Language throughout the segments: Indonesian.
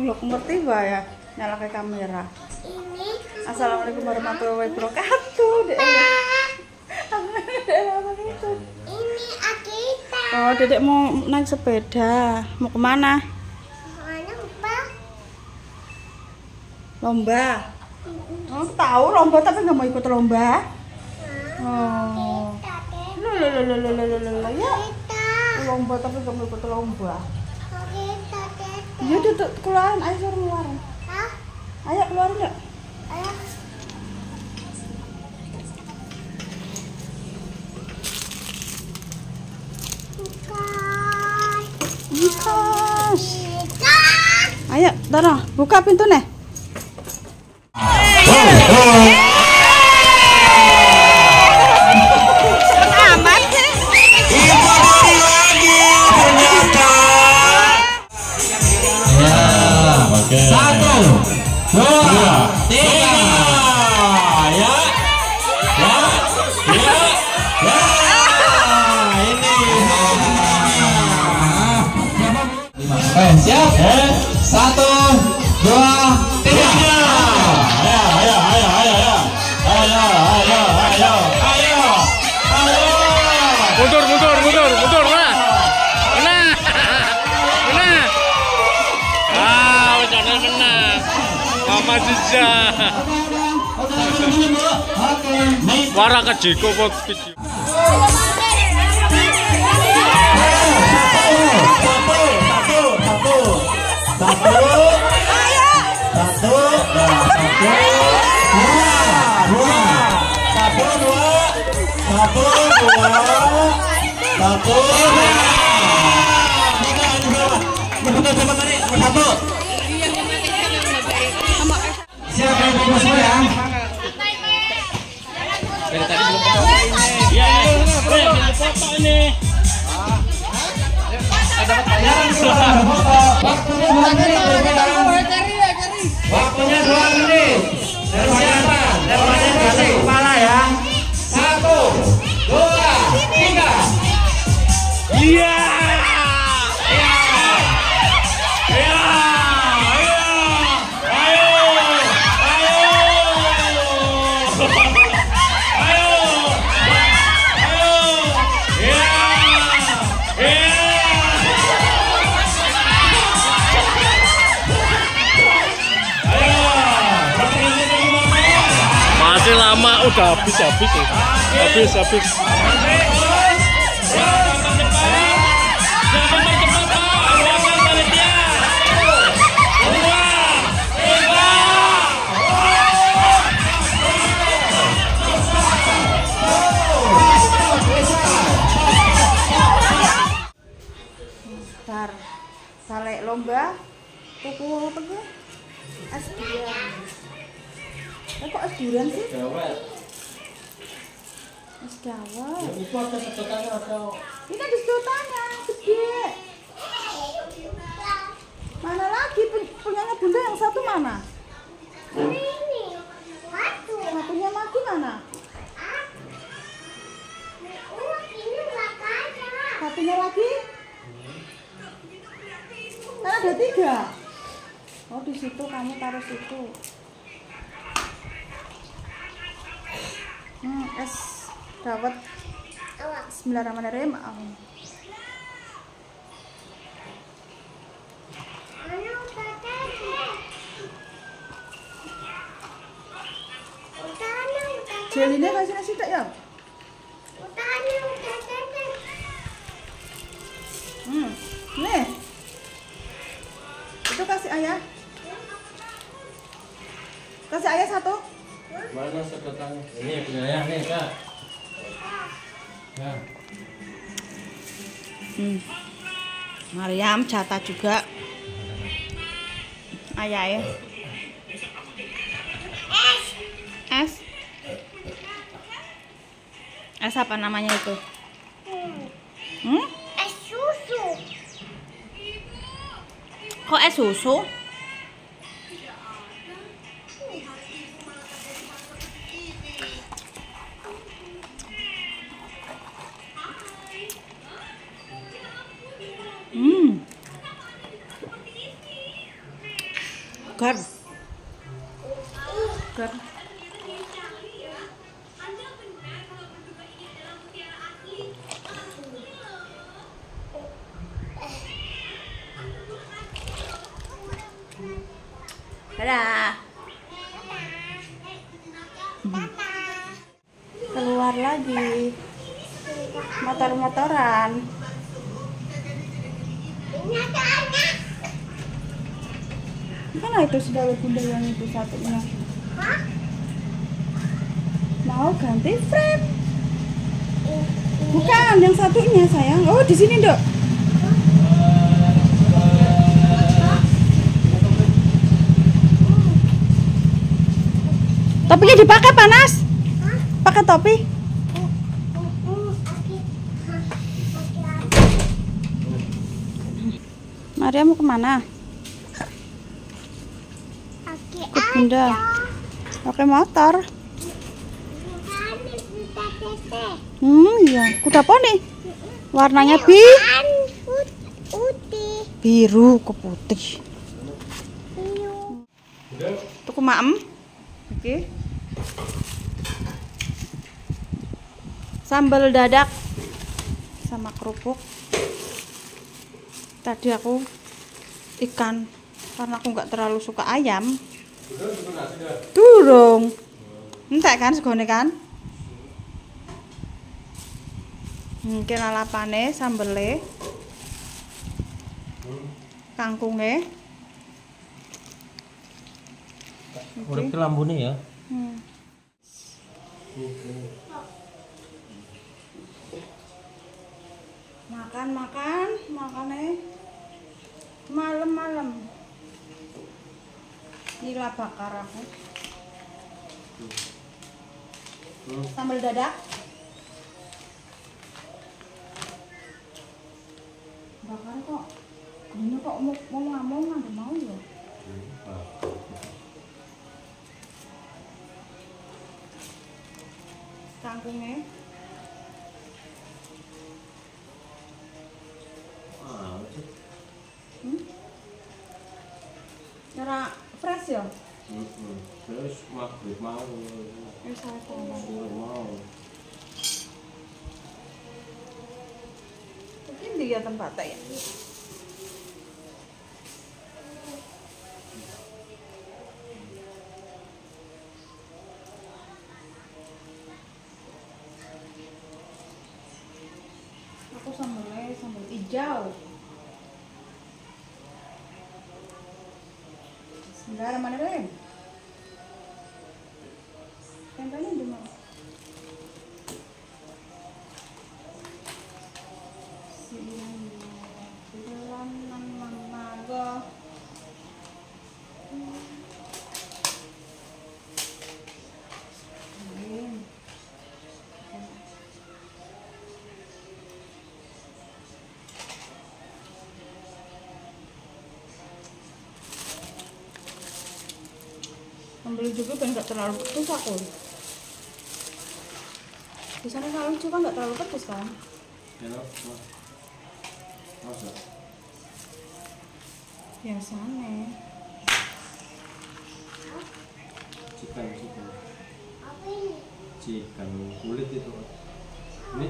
Belum ngerti ya nyalakan kamera. Ini Assalamualaikum warahmatullahi wabarakatuh. Dek. Ini Akita. Oh, Dedek mau naik sepeda. Mau ke mana? Mana apa? Lomba. Oh, tahu lomba tapi nggak mau ikut lomba. Oh. Loh, loh, loh, loh, loh, loh, loh, ya. Lomba tapi nggak mau ikut lomba. Ya udah tuh, keluarin, ayo suruh keluarin. Hah? Ayo keluarin yuk. Ayo. Bukan. Yes. Bukan. Ayo, Dara, buka pintu nih. Amat mama sisa warna ke jiko kok kecil Siapa Agarran su. Lama udah habis habis ya. Ini ada sedotannya, gede. Mana lagi Pu- punyanya bunda yang satu mana? Ini. Satu. Satunya lagi mana? Satunya lagi? Kan ada tiga. Oh di situ kamu taruh situ. Hmm, es dawet. Bismillahirrahmanirrahim. Jeline kasih nasi tak ya? Hmm. Nih. Itu kasih ayah. Kasih ayah satu. Mana sedotannya? Ini punya ayah nih, Kak. Hmm. Mariam jatah juga. Ayah ya. Es. Es apa namanya itu? Hmm? Es susu. Kok es susu? Gar. Dadah. Keluar lagi. Motor-motoran. Ini. Mana itu saudara bunda yang itu satunya? Mau ganti frame? Bukan, yang satunya sayang. Oh, di sini, Dok. Topinya dipakai panas. Pakai topi. Maria mau ke mana? oke. Ikut bunda. Pakai motor. Hmm, iya. Kuda poni. Warnanya bi biru ke putih. Biru. Tuku maem. Oke. Sambal dadak sama kerupuk. Tadi aku ikan karena aku nggak terlalu suka ayam. Durung. Entek kan segone kan? Mungkin lalapane sambele. Kangkunge. Urip ke lambune ya. Hmm. Makan makan makan eh malam-malam. Nila bakar aku. Hmm. Sambal dadak. Bakar kok. Ini kok mau mau ngomong nggak mau ya? Kangkungnya. Maghrib mau. Suruh mau. Mungkin dia tempatnya ya. Aku sambalnya sambal hijau. Bismillahirrahmanirrahim. Tempelnya di mana? Juga biar nggak terlalu pedes aku. Di sana kalau juga nggak terlalu pedes kan? Enak, Mas. Masa? Biasanya. Chicken, chicken. Kulit itu. Ini.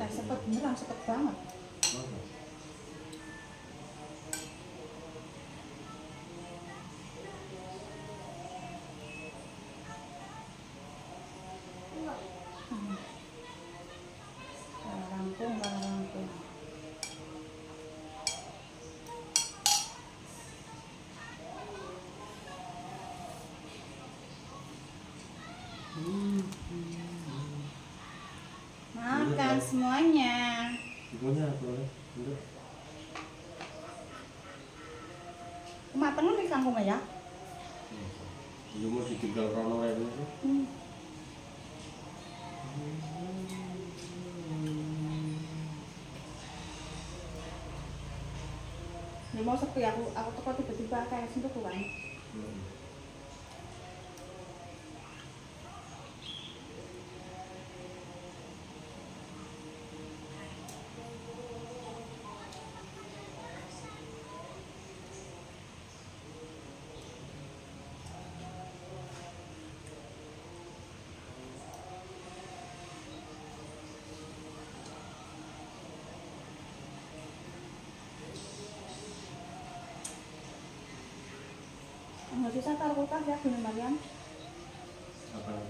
Eh, sepet beneran, sepet banget. Masa? Makan semuanya. Ibunya apa? Udah. Kematangan di kangkung ya? Iya mau ditinggal rono sih. Hmm. Ya mau sepi aku aku teko tiba-tiba kayak sentuh kan. Nggak sisa taruh kulkas ya, Bunda Mariam. Apa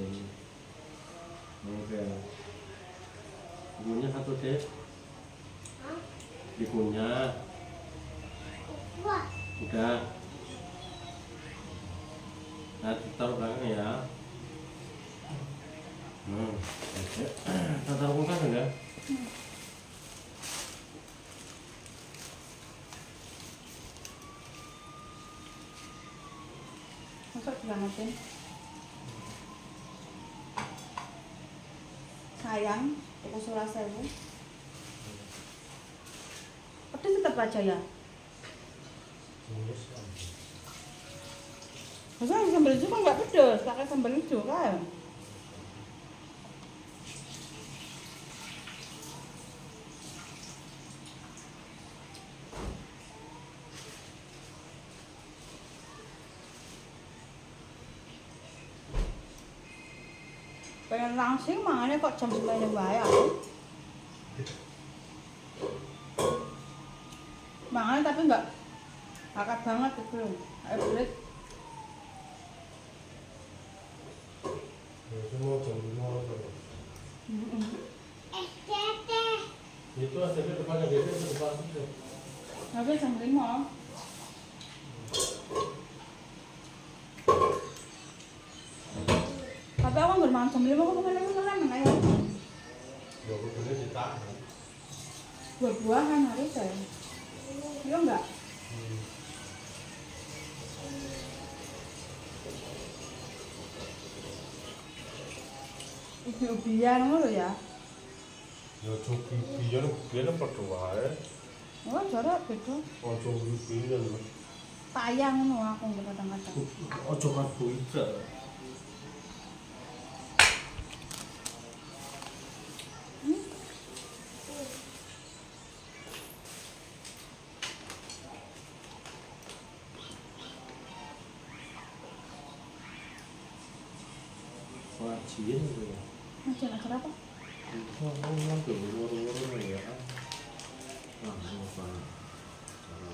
ini. Oke. Ibunya satu deh. Hah? Ibunya Wah, udah. Nanti taruh belakang ya. Hmm. Taruh kulkas enggak? Masuk dibangetin. Sayang, tuku surah sewu. Pedes tetap aja ya. Masa sambal hijau kan nggak pedes, pakai sambal hijau kan. Pengen langsing mangannya kok jam 9 wae aku. Mangannya tapi enggak akad banget itu loh. Ayo belit. Semua jam lima eh, teteh. Itu ada depannya dia itu depan itu. Tapi jam 5. Tapi aku nggak makan jam 5 aku pengen ngelem ayo. Ya bener ditahan. Buah-buahan harus ya. Iya enggak? Ubi-ubian ngono ya. Ya coba biar biar padha wae. Oh, jarak beda. Ojo biar. Tayang ngono aku nggak kadang-kadang. Ojo karbohidrat. Wajian itu ya. Ajar ajar apa? Itu ngomong tuh, wuru-wuru ya. Ah, lupa. Cara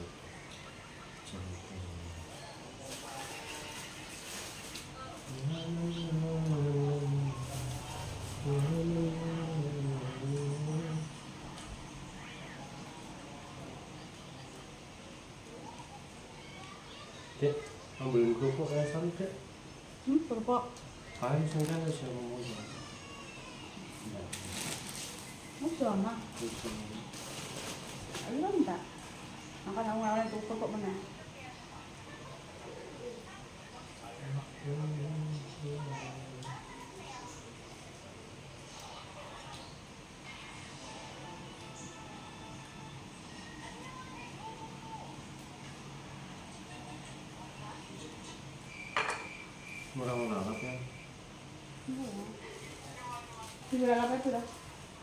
cara Dek, ambilin kerupuk kayak sana, Dek. Hmm, kerupuk. Kain sengkan siapa mau ya? Oh, sama. Ayo enggak. Makan aku ngalahin tuh kerupuk mana? Murah lalap ya. Sudah apa itu dah? Sisa. Itu coba. Ini Ayo ngepopok. Hmm? Ayo ngepopok. kerupuk. Nih, ya, Ti Figura l'apertura?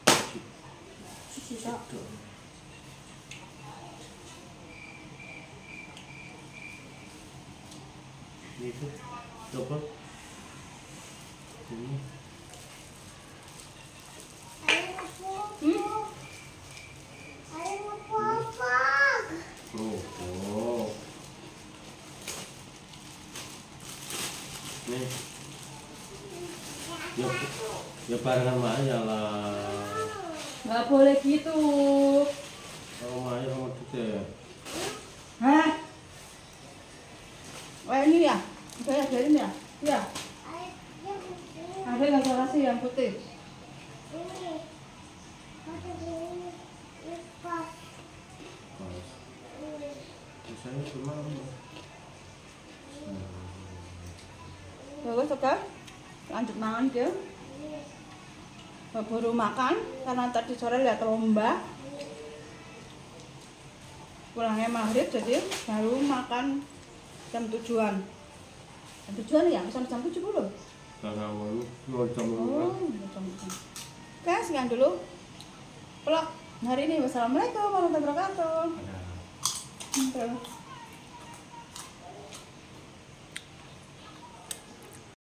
Sì. Sì, si sa. Dietro. Dopo? Sì. Proprio. Bene. Eh. Ya barengan Maya lah. Nggak boleh gitu. Kalau Maya sama Dede. Hah? Oh ini ya? Saya ajarin ya? Iya. Ayo yang ini. Ada yang putih. Ini. Ada ini. Lanjut makan dia. Baru makan karena tadi sore lihat lomba. Pulangnya maghrib jadi baru makan jam tujuan. Jam tujuan ya, sampai jam tujuh belum? Oh, jam. Oke, sekian dulu. Vlog hari ini. Wassalamualaikum warahmatullahi wabarakatuh. Ada. Oke.